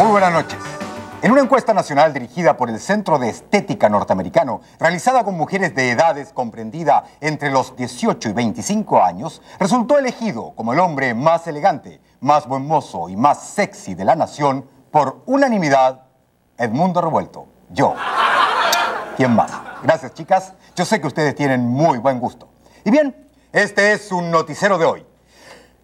Muy buenas noches. En una encuesta nacional dirigida por el Centro de Estética norteamericano, realizada con mujeres de edades comprendida entre los 18 y 25 años, resultó elegido como el hombre más elegante, más buen mozo y más sexy de la nación por unanimidad Edmundo Revuelto. Yo. ¿Quién más? Gracias, chicas. Yo sé que ustedes tienen muy buen gusto. Y bien, este es un noticiero de hoy.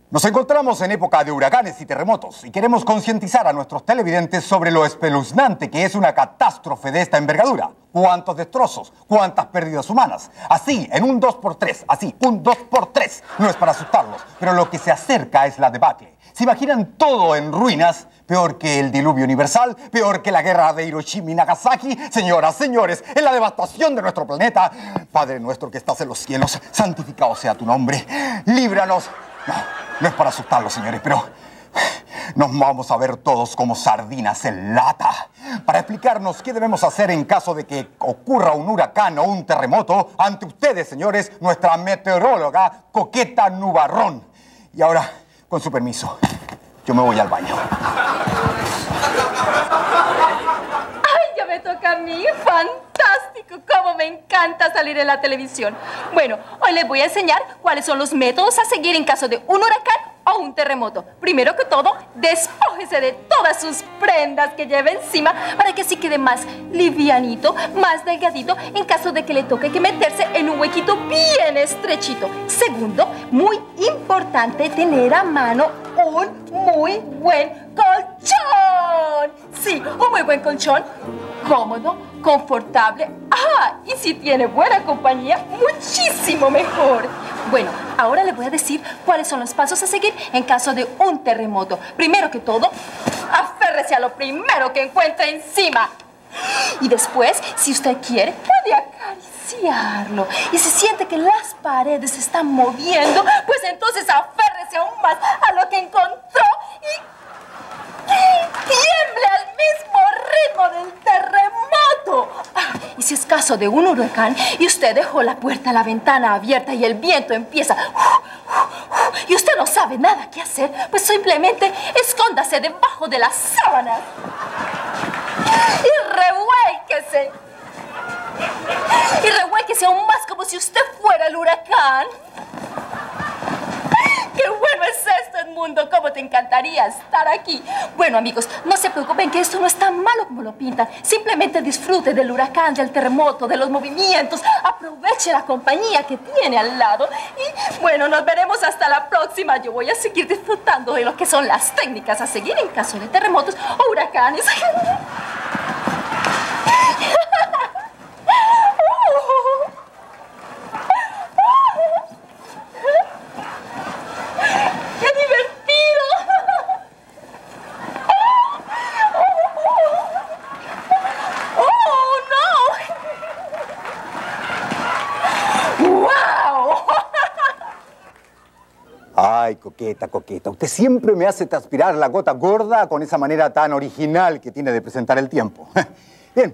Nos encontramos en época de huracanes y terremotos y queremos concientizar a nuestros televidentes sobre lo espeluznante que es una catástrofe de esta envergadura. Cuántos destrozos, cuántas pérdidas humanas. Así, en un 2x3, así, un 2x3. No es para asustarlos, pero lo que se acerca es la debacle. ¿Se imaginan todo en ruinas? Peor que el diluvio universal, peor que la guerra de Hiroshima y Nagasaki. Señoras, señores, en la devastación de nuestro planeta. Padre nuestro que estás en los cielos, santificado sea tu nombre. Líbranos. No, no es para asustarlos, señores, pero nos vamos a ver todos como sardinas en lata. Para explicarnos qué debemos hacer en caso de que ocurra un huracán o un terremoto, ante ustedes, señores, nuestra meteoróloga Coqueta Nubarrón. Y ahora, con su permiso, yo me voy al baño. ¡Ay, ya me toca a mí! ¡Fantástico! ¡Cómo me encanta salir en la televisión! Bueno, hoy les voy a enseñar cuáles son los métodos a seguir en caso de un huracán o un terremoto. Primero que todo, despójese de todas sus prendas que lleve encima para que así quede más livianito, más delgadito en caso de que le toque que meterse en un huequito bien estrechito. Segundo, muy importante tener a mano un muy buen colchón. Sí, un muy buen colchón, cómodo, confortable. Ah, y si tiene buena compañía, muchísimo mejor. Bueno, ahora le voy a decir cuáles son los pasos a seguir en caso de un terremoto. Primero que todo, aférrese a lo primero que encuentre encima. Y después, si usted quiere, puede acariciarlo. Y si siente que las paredes se están moviendo, pues entonces aférrese aún más a lo que encontró y tiemble al mismo ritmo del terremoto. Ah, de un huracán y usted dejó la puerta, la ventana abierta y el viento empieza y usted no sabe nada qué hacer, pues simplemente escóndase debajo de las sábanas y revuélquese. Y revuélquese aún más como si usted fuera el huracán. ¡Qué bueno es Edmundo! ¿Cómo te encantaría estar aquí? Bueno, amigos, no se preocupen que esto no es tan malo como lo pintan. Simplemente disfrute del huracán, del terremoto, de los movimientos. Aproveche la compañía que tiene al lado. Y bueno, nos veremos hasta la próxima. Yo voy a seguir disfrutando de lo que son las técnicas a seguir en caso de terremotos o huracanes. ¡Qué divertido! ¡Oh, no! ¡Wow! Ay, coqueta, coqueta. Usted siempre me hace transpirar la gota gorda con esa manera tan original que tiene de presentar el tiempo. Bien,